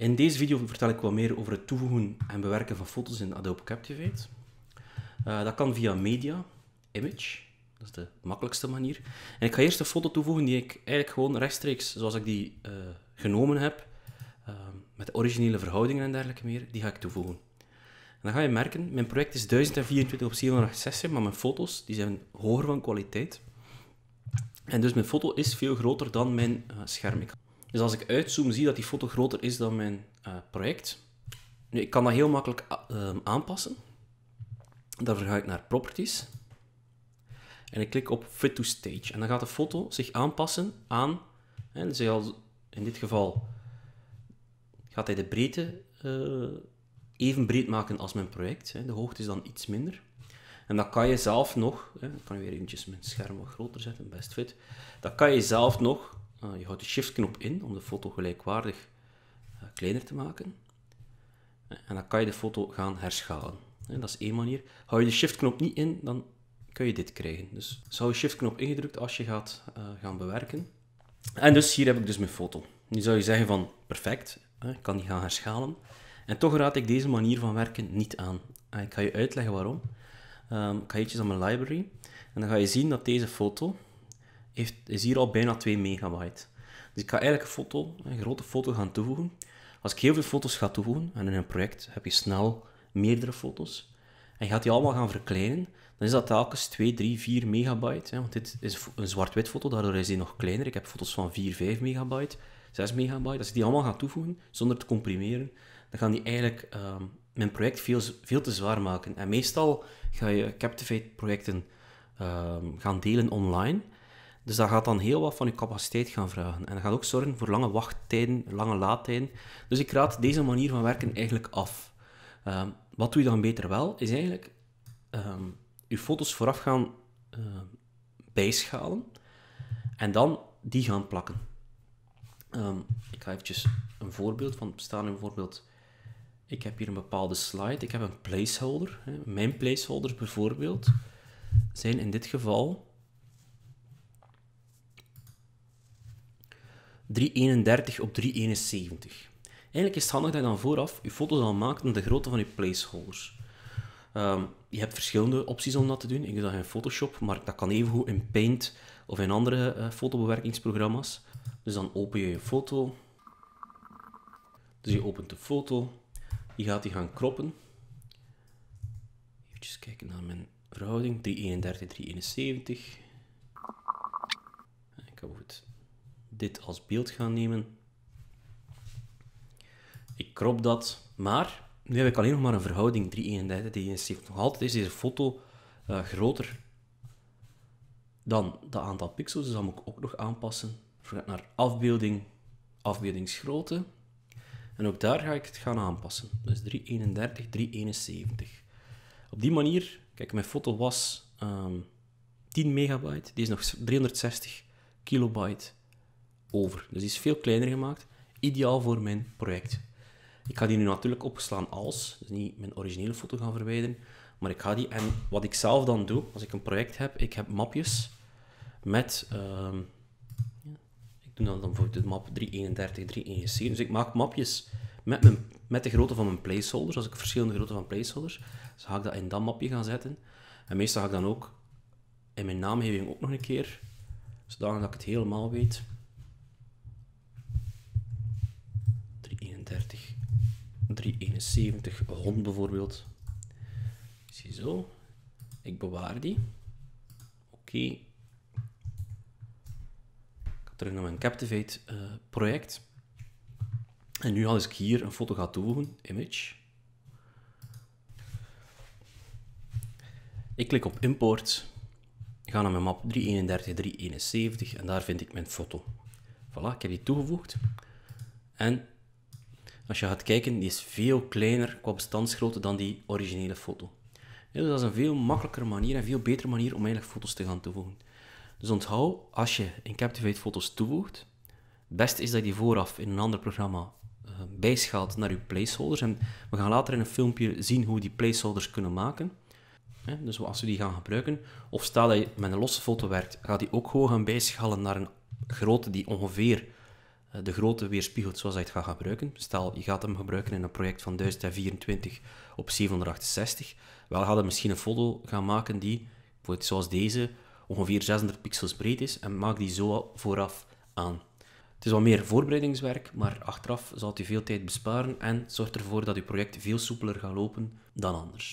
In deze video vertel ik wat meer over het toevoegen en bewerken van foto's in Adobe Captivate. Uh, dat kan via Media, Image, dat is de makkelijkste manier. En ik ga eerst een foto toevoegen die ik eigenlijk gewoon rechtstreeks, zoals ik die uh, genomen heb, uh, met originele verhoudingen en dergelijke meer, die ga ik toevoegen. En dan ga je merken, mijn project is 1024 op 760, maar mijn foto's die zijn hoger van kwaliteit. En dus mijn foto is veel groter dan mijn scherm. Dus als ik uitzoom, zie dat die foto groter is dan mijn uh, project. Nu, ik kan dat heel makkelijk uh, aanpassen. Daarvoor ga ik naar Properties. En ik klik op Fit to Stage. En dan gaat de foto zich aanpassen aan... Dus in dit geval gaat hij de breedte uh, even breed maken als mijn project. Hè. De hoogte is dan iets minder. En dat kan je zelf nog... Hè, ik kan weer eventjes mijn scherm wat groter zetten, best fit. Dat kan je zelf nog uh, je houdt de shift-knop in om de foto gelijkwaardig uh, kleiner te maken. En dan kan je de foto gaan herschalen. Dat is één manier. Hou je de shift-knop niet in, dan kun je dit krijgen. Dus hou je shift-knop ingedrukt als je gaat gaan bewerken. En dus hier heb ik dus mijn foto. Nu zou je zeggen van, perfect, ik kan die gaan herschalen. En toch raad ik deze manier van werken niet aan. Ik ga je uitleggen waarom. Um, ik ga eventjes aan mijn library. En dan ga je zien dat deze foto, is hier al bijna 2 megabyte. Dus ik ga eigenlijk een foto, een grote foto gaan toevoegen. Als ik heel veel foto's ga toevoegen, en in een project heb je snel meerdere foto's, en je gaat die allemaal gaan verkleinen, dan is dat telkens 2, 3, 4 megabyte. Hè, want dit is een zwart-wit foto, daardoor is die nog kleiner. Ik heb foto's van 4, 5 megabyte, 6 megabyte. Als ik die allemaal ga toevoegen, zonder te comprimeren, dan gaan die eigenlijk uh, mijn project veel, veel te zwaar maken. En meestal ga je Captivate-projecten uh, gaan delen online. Dus dat gaat dan heel wat van je capaciteit gaan vragen. En dat gaat ook zorgen voor lange wachttijden, lange laadtijden. Dus ik raad deze manier van werken eigenlijk af. Um, wat doe je dan beter wel, is eigenlijk um, je foto's vooraf gaan uh, bijschalen en dan die gaan plakken. Ik ga eventjes een voorbeeld van staan nu bijvoorbeeld. Ik heb hier een bepaalde slide, ik heb een placeholder. Mijn placeholders bijvoorbeeld zijn in dit geval 331 op 371. Eigenlijk is het handig dat je dan vooraf je foto's al maakt naar de grootte van je placeholders. Um, je hebt verschillende opties om dat te doen. Ik doe dat in Photoshop, maar dat kan evengoed in Paint of in andere uh, fotobewerkingsprogramma's. Dus dan open je je foto. Dus je opent de foto. Je gaat die gaan kroppen. Even kijken naar mijn verhouding. 331, 371. Ik heb het dit als beeld gaan nemen. Ik crop dat, maar nu heb ik alleen nog maar een verhouding 331, 371. Nog altijd is deze foto uh, groter dan dat aantal pixels, dus dat moet ik ook nog aanpassen. Ik naar afbeelding, afbeeldingsgrootte. En ook daar ga ik het gaan aanpassen. Dus 331, 371. Op die manier, kijk, mijn foto was um, ehm, 10 megabyte, die is nog 360 kilobyte over. Dus die is veel kleiner gemaakt. Ideaal voor mijn project. Ik ga die nu natuurlijk opslaan als, dus niet mijn originele foto gaan verwijderen, maar ik ga die, en wat ik zelf dan doe, als ik een project heb, ik heb mapjes met, uh, ik doe dan, dan bijvoorbeeld de map 331, 371, dus ik maak mapjes met, mijn, met de grootte van mijn placeholders, als ik verschillende grootte van placeholders, dus ga ik dat in dat mapje gaan zetten. En meestal ga ik dan ook in mijn naamgeving ook nog een keer, zodat ik het helemaal weet, 371 hond bijvoorbeeld. Ziezo. Ik bewaar die. Oké. Ik ga terug naar mijn Captivate uh, project. En nu als ik hier een foto ga toevoegen, image. Ik klik op import, ga naar mijn map 331, 371 en daar vind ik mijn foto. Voilà, ik heb die toegevoegd. En als je gaat kijken, die is veel kleiner qua bestandsgrootte dan die originele foto. dus dat is een veel makkelijkere manier en veel betere manier om eigenlijk foto's te gaan toevoegen. Dus onthoud, als je in Captivate foto's toevoegt, het beste is dat je die vooraf in een ander programma uh, bijschaalt naar je placeholders. En we gaan later in een filmpje zien hoe we die placeholders kunnen maken. dus als we die gaan gebruiken, of stel dat je met een losse foto werkt, ga die ook gewoon gaan bijschalen naar een grootte die ongeveer de grootte weerspiegelt zoals je het gaat gebruiken. Stel, je gaat hem gebruiken in een project van 1024 op 768. Wel gaat misschien een foto gaan maken die, zoals deze, ongeveer 600 pixels breed is en maak die zo vooraf aan. Het is wat meer voorbereidingswerk, maar achteraf zal het u veel tijd besparen en zorgt ervoor dat uw project veel soepeler gaat lopen dan anders.